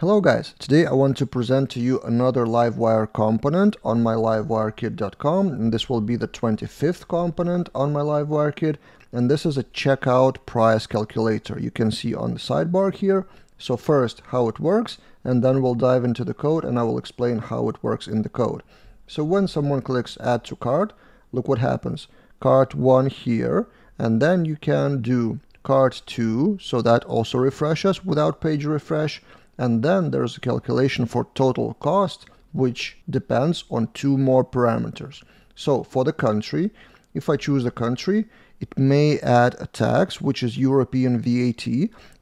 Hello guys, today I want to present to you another Livewire component on my livewirekit.com and this will be the 25th component on my Livewire kit and this is a checkout price calculator you can see on the sidebar here. So first how it works and then we'll dive into the code and I will explain how it works in the code. So when someone clicks add to cart, look what happens. Cart 1 here and then you can do cart 2 so that also refreshes without page refresh and then there's a calculation for total cost, which depends on two more parameters. So for the country, if I choose the country, it may add a tax, which is European VAT.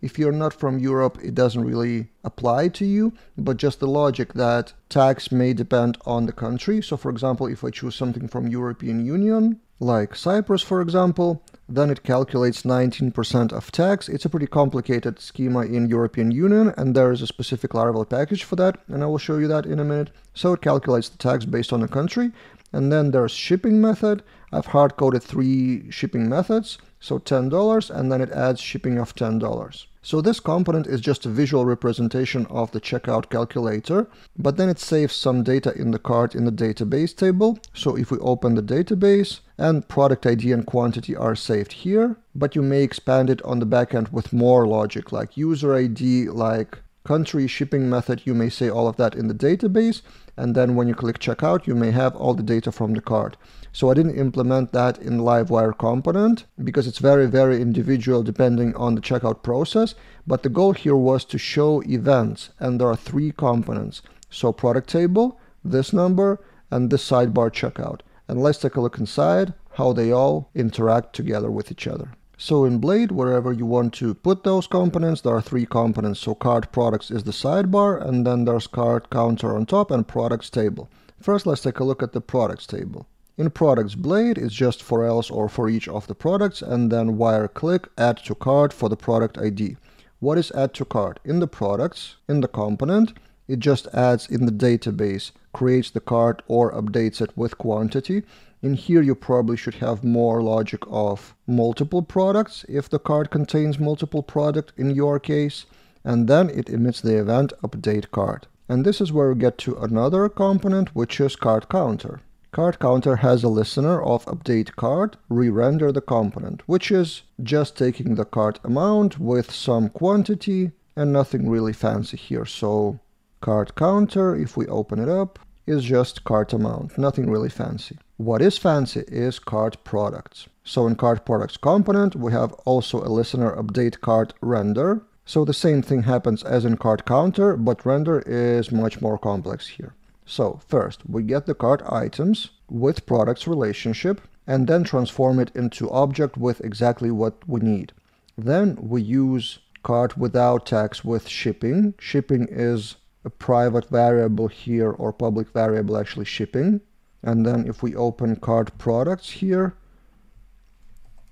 If you're not from Europe, it doesn't really apply to you, but just the logic that tax may depend on the country. So for example, if I choose something from European Union, like Cyprus, for example, then it calculates 19% of tax. It's a pretty complicated schema in European Union, and there is a specific Laravel package for that, and I will show you that in a minute. So it calculates the tax based on the country, and then there's shipping method. I've hard-coded three shipping methods, so $10, and then it adds shipping of $10. So this component is just a visual representation of the checkout calculator, but then it saves some data in the cart in the database table. So if we open the database and product ID and quantity are saved here, but you may expand it on the backend with more logic like user ID, like country shipping method, you may say all of that in the database. And then when you click checkout, you may have all the data from the card. So I didn't implement that in Livewire component because it's very, very individual depending on the checkout process. But the goal here was to show events and there are three components. So product table, this number, and this sidebar checkout. And let's take a look inside how they all interact together with each other. So in Blade, wherever you want to put those components, there are three components. So cart products is the sidebar, and then there's cart counter on top and products table. First, let's take a look at the products table. In products blade, it's just for else or for each of the products, and then wire click add to cart for the product ID. What is add to cart? In the products, in the component, it just adds in the database, creates the cart or updates it with quantity. In here, you probably should have more logic of multiple products if the card contains multiple product in your case, and then it emits the event update card. And this is where we get to another component, which is card counter. Card counter has a listener of update card re-render the component, which is just taking the card amount with some quantity and nothing really fancy here. So card counter, if we open it up, is just card amount, nothing really fancy. What is fancy is cart products. So in cart products component, we have also a listener update cart render. So the same thing happens as in cart counter, but render is much more complex here. So first, we get the cart items with products relationship and then transform it into object with exactly what we need. Then we use cart without tax with shipping. Shipping is a private variable here or public variable actually shipping. And then if we open cart products here,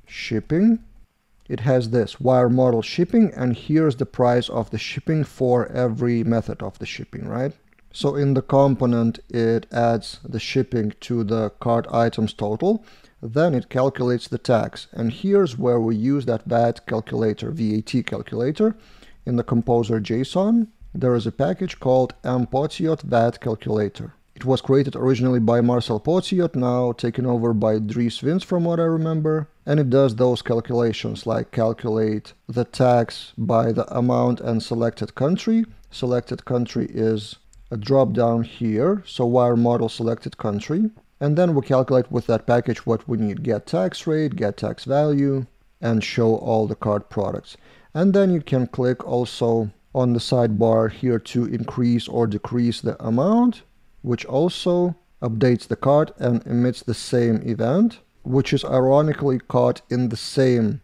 shipping, it has this wire model shipping and here's the price of the shipping for every method of the shipping, right? So in the component, it adds the shipping to the cart items total. Then it calculates the tax. And here's where we use that VAT calculator, VAT calculator. In the composer JSON, there is a package called mpociot VAT calculator. It was created originally by Marcel Pociot, now taken over by Dries Vints from what I remember. And it does those calculations like calculate the tax by the amount and selected country. Selected country is a drop down here, so wire model selected country. And then we calculate with that package what we need, get tax rate, get tax value, and show all the card products. And then you can click also on the sidebar here to increase or decrease the amount which also updates the card and emits the same event, which is ironically caught in the same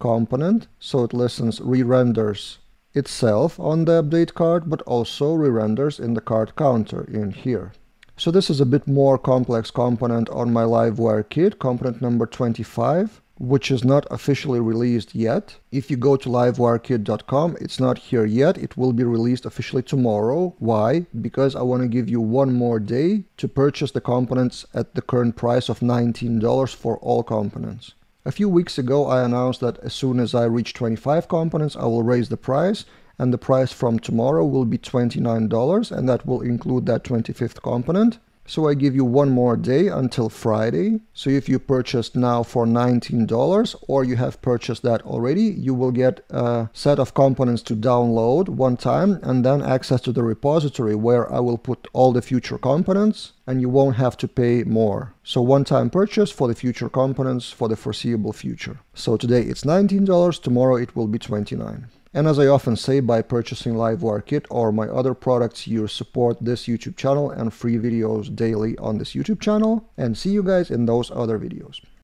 component. So it listens, re-renders itself on the update card, but also re-renders in the card counter in here. So this is a bit more complex component on my Livewire kit, component number 25 which is not officially released yet. If you go to livewirekit.com, it's not here yet. It will be released officially tomorrow. Why? Because I want to give you one more day to purchase the components at the current price of $19 for all components. A few weeks ago, I announced that as soon as I reach 25 components, I will raise the price. and the price from tomorrow will be $29 and that will include that 25th component. So I give you one more day until Friday. So if you purchased now for $19 or you have purchased that already, you will get a set of components to download one time and then access to the repository where I will put all the future components and you won't have to pay more. So one time purchase for the future components for the foreseeable future. So today it's $19, tomorrow it will be 29. and as I often say, by purchasing LiveWire Kit or my other products, you support this YouTube channel and free videos daily on this YouTube channel. And see you guys in those other videos.